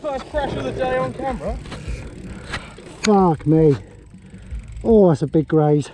First crash of the day on camera. Fuck me. Oh, that's a big graze.